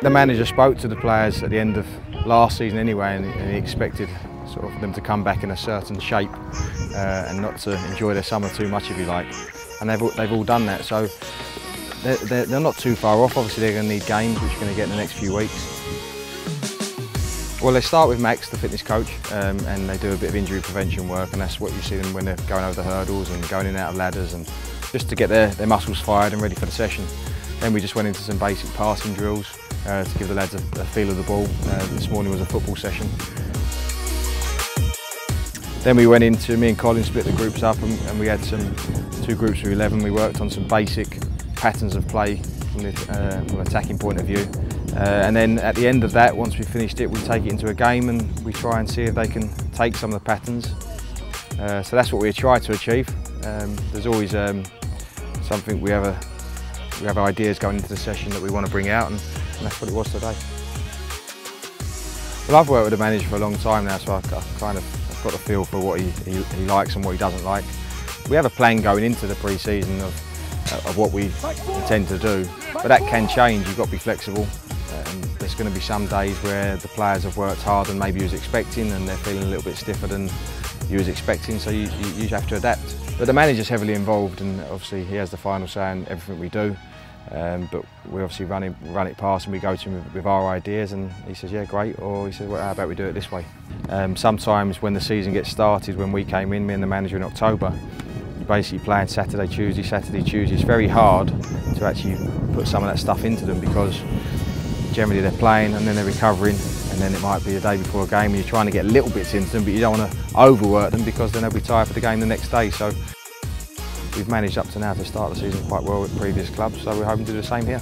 The manager spoke to the players at the end of last season anyway and he expected sort of them to come back in a certain shape uh, and not to enjoy their summer too much if you like. And they've all, they've all done that so they're, they're, they're not too far off. Obviously they're going to need games which you're going to get in the next few weeks. Well, they start with Max, the fitness coach, um, and they do a bit of injury prevention work, and that's what you see them when they're going over the hurdles and going in and out of ladders, and just to get their, their muscles fired and ready for the session. Then we just went into some basic passing drills uh, to give the lads a, a, feel of the ball. Uh, this morning was a football session. Then we went into, me and Colin split the groups up and, and we had some two groups of 11. We worked on some basic patterns of play from, the, uh, from an attacking point of view. Uh, and then at the end of that, once we finished it, we take it into a game and we try and see if they can take some of the patterns. Uh, so that's what we try to achieve. Um, there's always um, something we have a, we have ideas going into the session that we want to bring out, and, and that's what it was today. Well, I've worked with the manager for a long time now, so I've, I've kind of I've got a feel for what he, he, he, likes and what he doesn't like. We have a plan going into the pre-season of, of what we intend to do, but that can change. You've got to be flexible. There's going to be some days where the players have worked hard and maybe you was expecting and they're feeling a little bit stiffer than you was expecting, so you, you, you have to adapt. But the manager's heavily involved and obviously he has the final say in everything we do. Um, but we obviously run it, run it past and we go to him with, with, our ideas and he says, yeah, great, or he says, well, how about we do it this way? Um, sometimes when the season gets started, when we came in, me and the manager in October, basically playing Saturday, Tuesday, Saturday, Tuesday, it's very hard to actually put some of that stuff into them because generally they're playing and then they're recovering and then it might be a day before a game and you're trying to get little bits into them but you don't want to overwork them because then they'll be tired for the game the next day. So we've managed up to now to start the season quite well with previous clubs so we're hoping to do the same here.